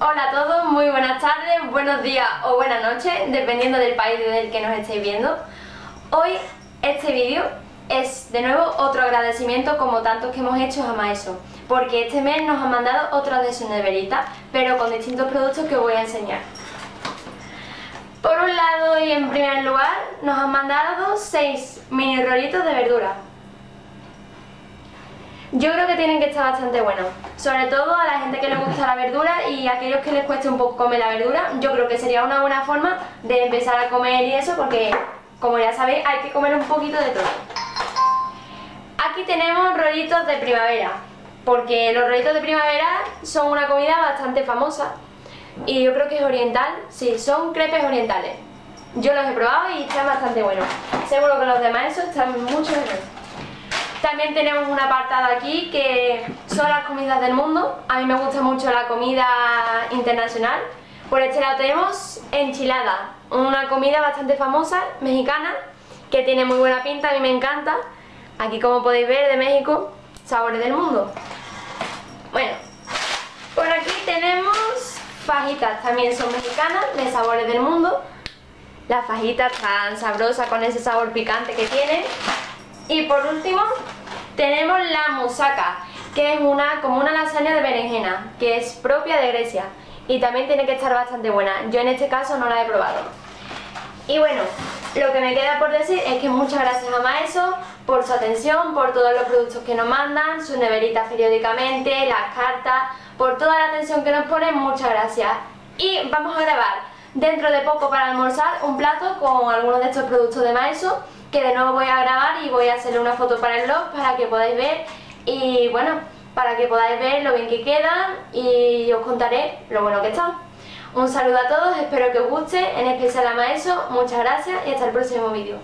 Hola a todos, muy buenas tardes, buenos días o buenas noches, dependiendo del país del que nos estéis viendo. Hoy este vídeo es de nuevo otro agradecimiento como tantos que hemos hecho a Maeso, porque este mes nos han mandado otras de su neverita, pero con distintos productos que os voy a enseñar. Por un lado y en primer lugar nos han mandado 6 mini rolitos de verdura. Yo creo que tienen que estar bastante buenos, sobre todo a la gente que le gusta la verdura y a aquellos que les cueste un poco comer la verdura, yo creo que sería una buena forma de empezar a comer y eso porque, como ya sabéis, hay que comer un poquito de todo. Aquí tenemos rollitos de primavera, porque los rollitos de primavera son una comida bastante famosa y yo creo que es oriental, sí, son crepes orientales. Yo los he probado y están bastante buenos. Seguro que los demás eso están mucho mejor. También tenemos un apartado aquí que son las comidas del mundo. A mí me gusta mucho la comida internacional. Por este lado tenemos enchilada, una comida bastante famosa, mexicana, que tiene muy buena pinta, a mí me encanta. Aquí como podéis ver de México, sabores del mundo. Bueno, por aquí tenemos fajitas, también son mexicanas, de sabores del mundo. Las fajitas tan sabrosas con ese sabor picante que tienen. Y por último tenemos la musaca, que es una como una lasaña de berenjena, que es propia de Grecia y también tiene que estar bastante buena. Yo en este caso no la he probado. Y bueno, lo que me queda por decir es que muchas gracias a Maeso por su atención, por todos los productos que nos mandan, sus neveritas periódicamente, las cartas, por toda la atención que nos ponen, muchas gracias. Y vamos a grabar dentro de poco para almorzar un plato con algunos de estos productos de Maeso que de nuevo voy a grabar y voy a hacerle una foto para el blog para que podáis ver y bueno, para que podáis ver lo bien que quedan y os contaré lo bueno que están. Un saludo a todos, espero que os guste, en especial a Maeso, muchas gracias y hasta el próximo vídeo.